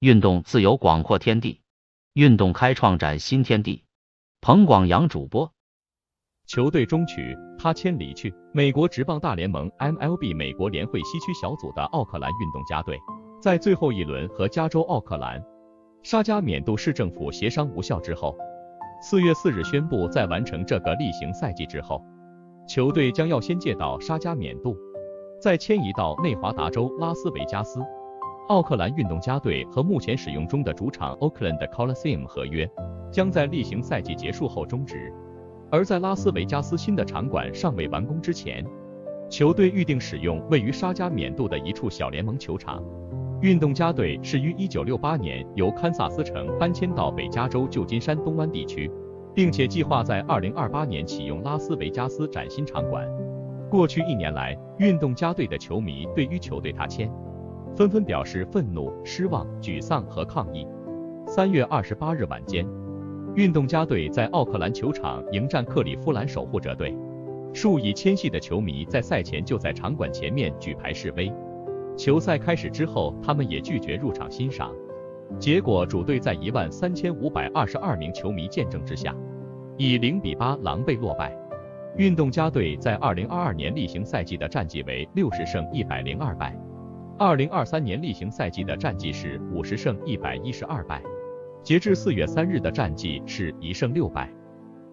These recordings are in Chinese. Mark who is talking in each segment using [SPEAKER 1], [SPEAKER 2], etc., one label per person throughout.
[SPEAKER 1] 运动自有广阔天地，运动开创崭新天地。彭广阳主播。
[SPEAKER 2] 球队中曲，他签离去。美国职棒大联盟 MLB 美国联会西区小组的奥克兰运动家队，在最后一轮和加州奥克兰沙加缅度市政府协商无效之后，四月四日宣布，在完成这个例行赛季之后，球队将要先借到沙加缅度，再迁移到内华达州拉斯维加斯。奥克兰运动家队和目前使用中的主场 Oakland Coliseum 合约将在例行赛季结束后终止。而在拉斯维加斯新的场馆尚未完工之前，球队预定使用位于沙加缅度的一处小联盟球场。运动家队是于1968年由堪萨斯城搬迁到北加州旧金山东湾地区，并且计划在2028年启用拉斯维加斯崭新场馆。过去一年来，运动家队的球迷对于球队他签纷纷表示愤怒、失望、沮丧和抗议。三月二十八日晚间。运动家队在奥克兰球场迎战克利夫兰守护者队，数以千计的球迷在赛前就在场馆前面举牌示威。球赛开始之后，他们也拒绝入场欣赏。结果，主队在一万三千五百二十二名球迷见证之下，以零比八狼狈落败。运动家队在二零二二年例行赛季的战绩为六十胜一百零二败，二零二三年例行赛季的战绩是五十胜一百一十二败。截至四月三日的战绩是一胜六败，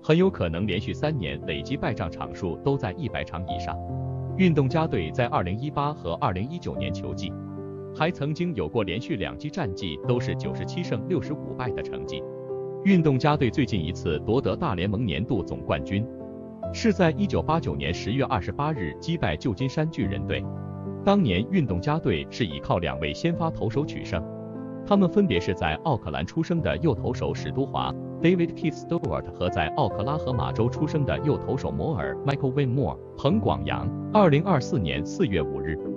[SPEAKER 2] 很有可能连续三年累计败仗场数都在一百场以上。运动家队在二零一八和二零一九年球季，还曾经有过连续两季战绩都是九十七胜六十五败的成绩。运动家队最近一次夺得大联盟年度总冠军，是在一九八九年十月二十八日击败旧金山巨人队。当年运动家队是依靠两位先发投手取胜。他们分别是在奥克兰出生的右投手史都华 David Keith Stewart 和在奥克拉荷马州出生的右投手摩尔 Michael w i n m o r e。彭广阳，二零二四年四月五日。